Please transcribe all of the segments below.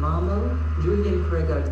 Mamo Julian Gregor.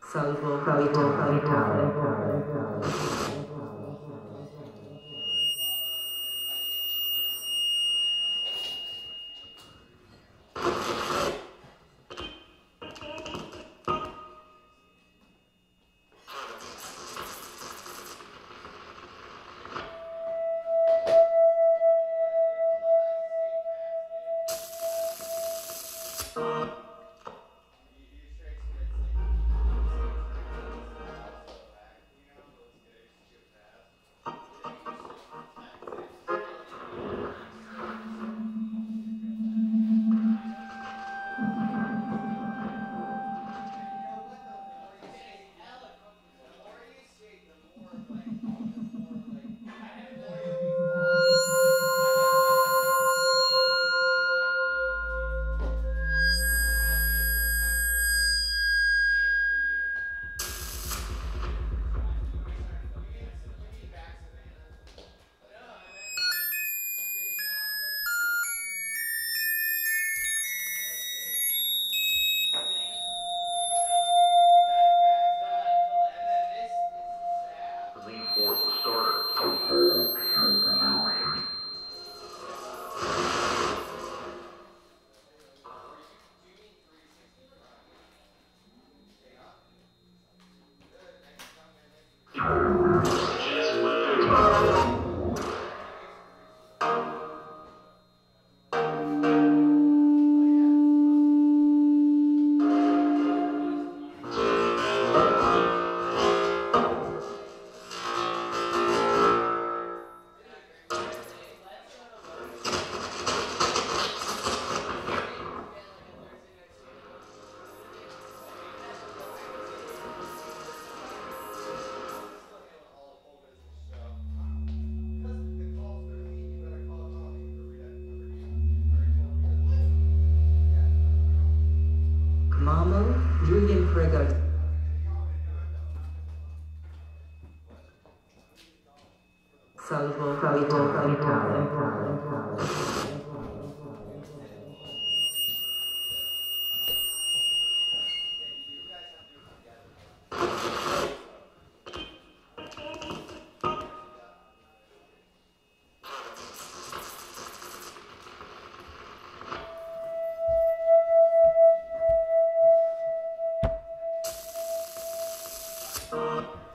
Salvo, salvo, salvo. Forward the starter. Oh.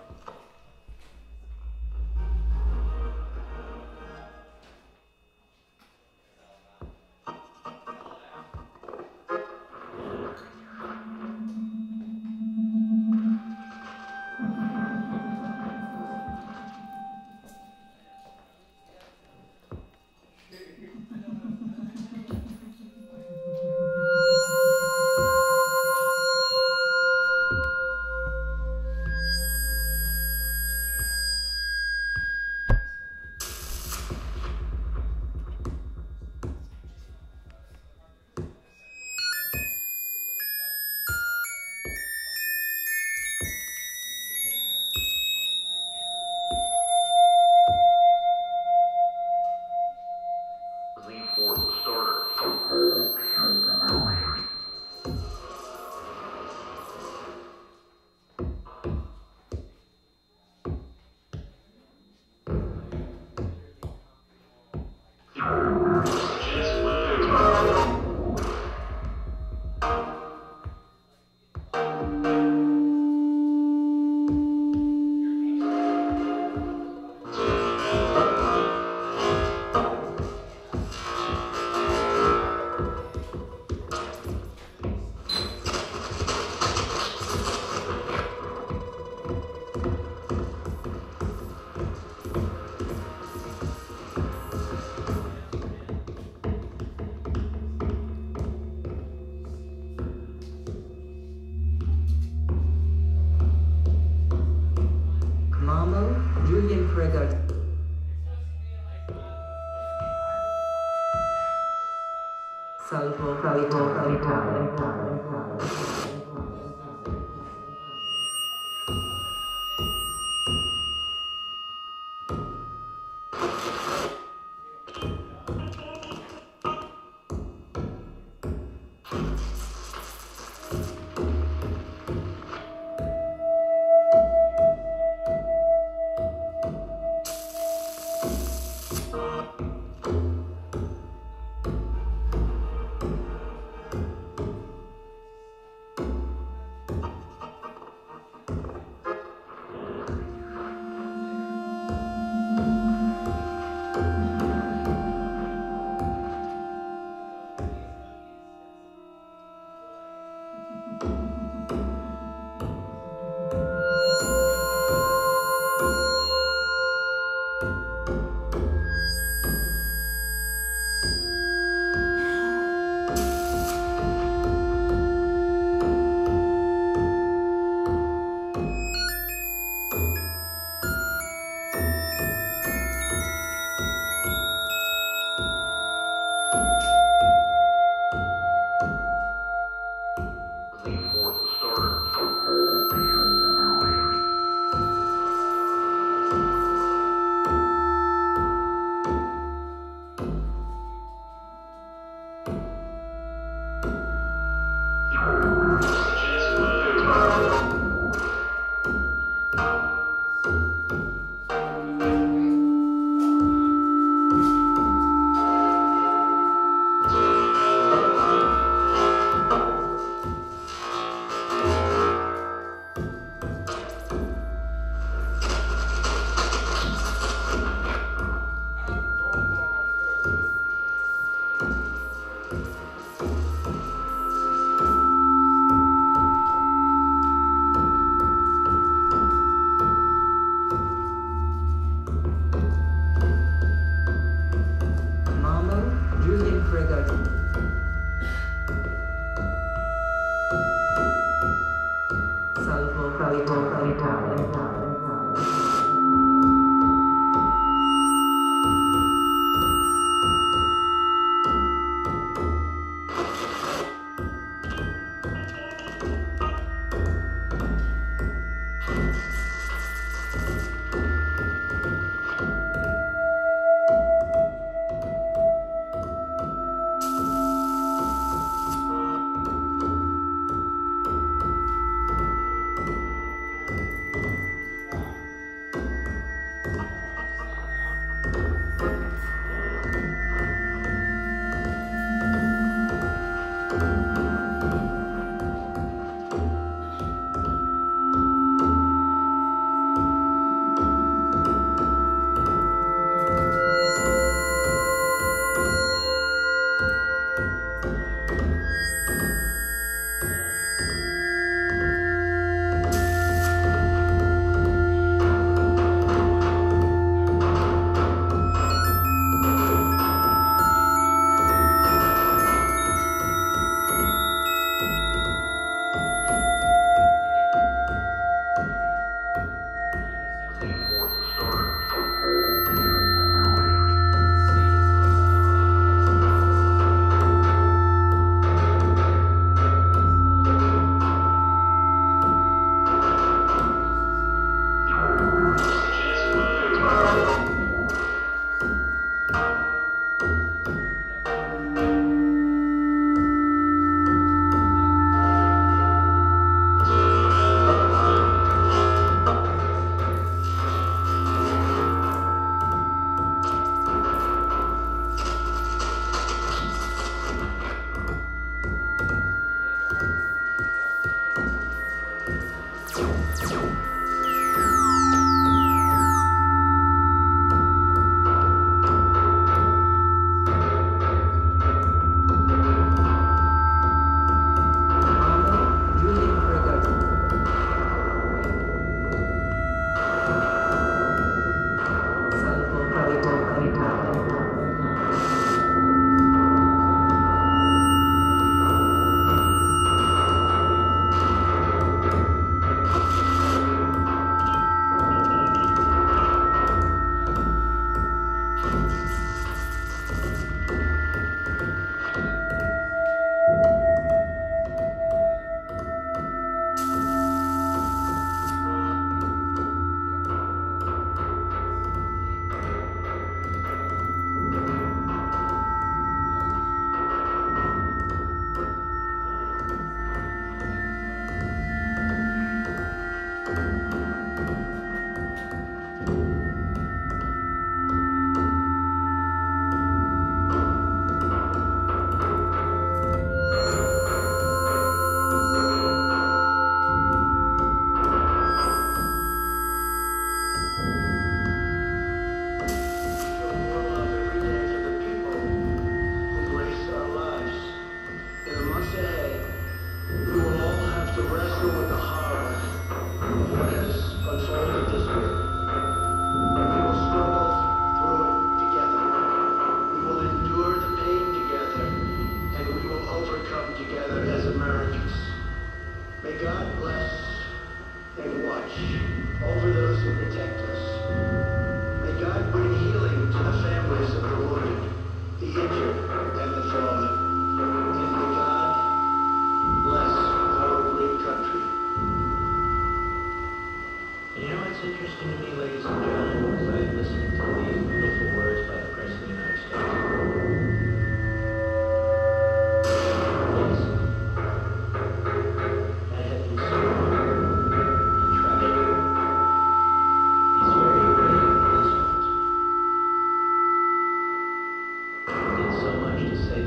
Salvo, salvo,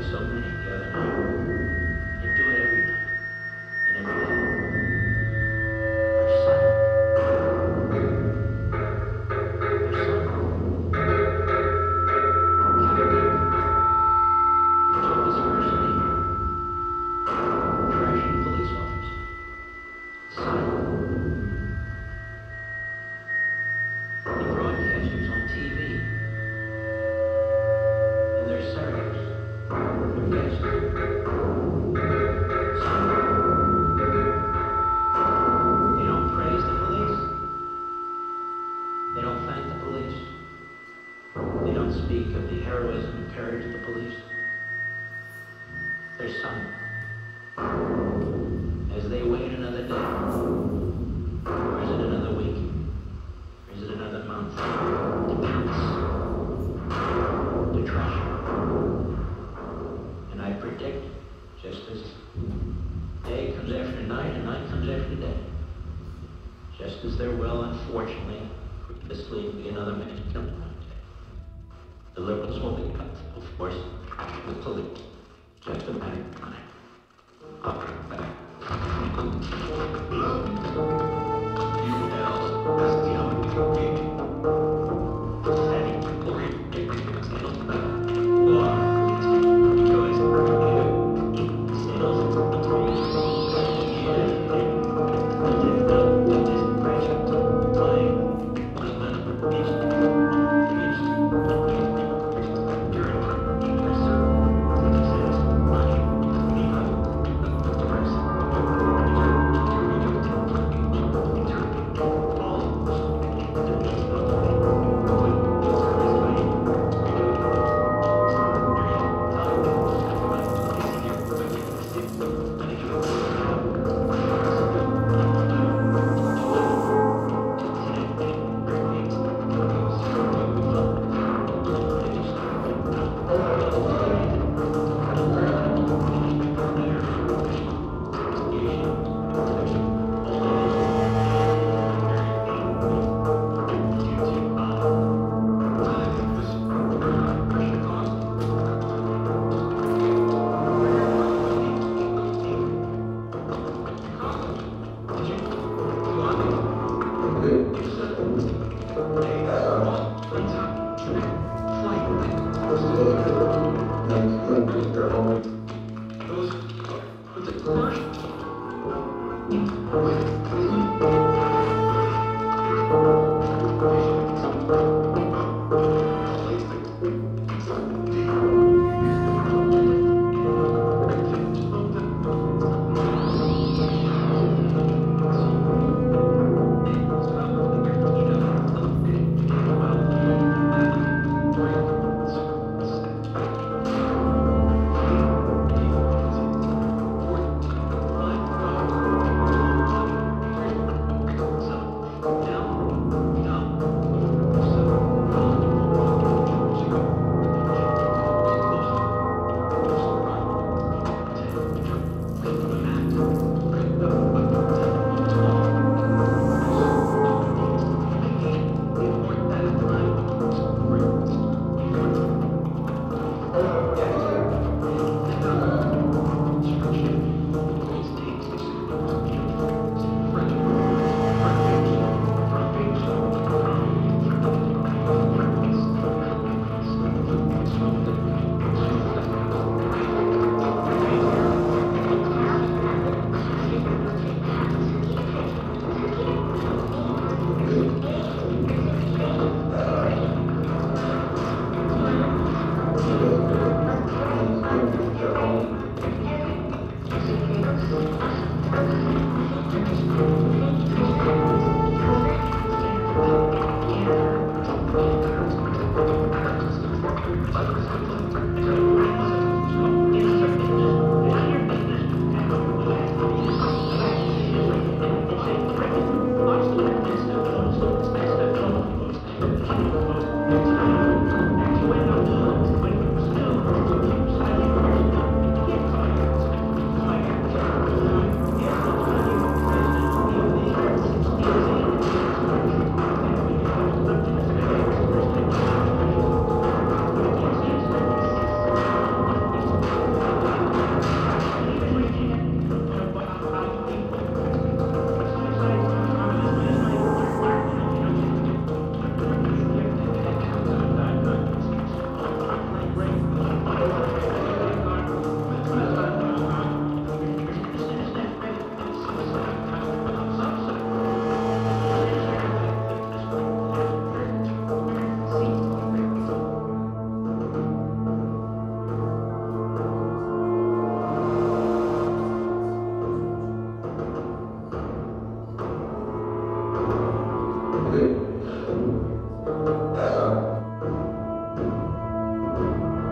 so many the other Speak of the heroism and courage of the police. They're silent. As they wait another day, or is it another week, or is it another month, to pounce, to trash. And I predict, just as day comes after night and night comes after day, just as there will, unfortunately, this week be another man The cut full force with police. Just a matter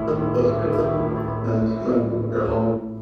Burger and Home.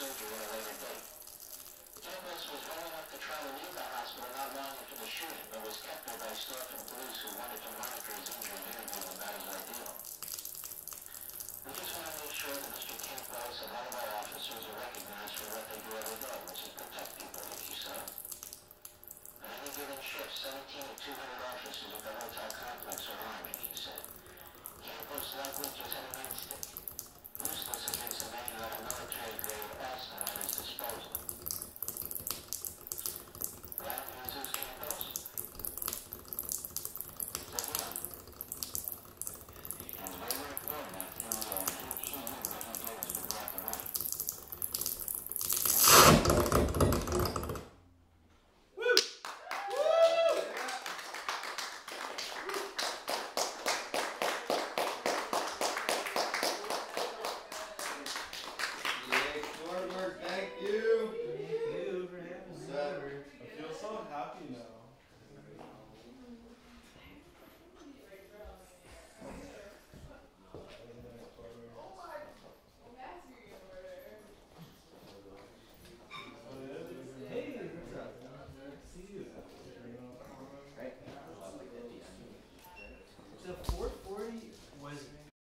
surgery at a later was well enough to try to leave the hospital not long after the shooting, but was kept there by staff and police who wanted to monitor his injury and interview him about his ordeal. We just want to make sure that Mr. King Price and all of our officers are recognized for what they do every day, which is protect people, like you said. On any given shift, 17 to 200 officers at the hotel complex are armed, he said. Campos' language is an instinct. Useless Pennsylvania at another trade deal with Arsenal at his disposal.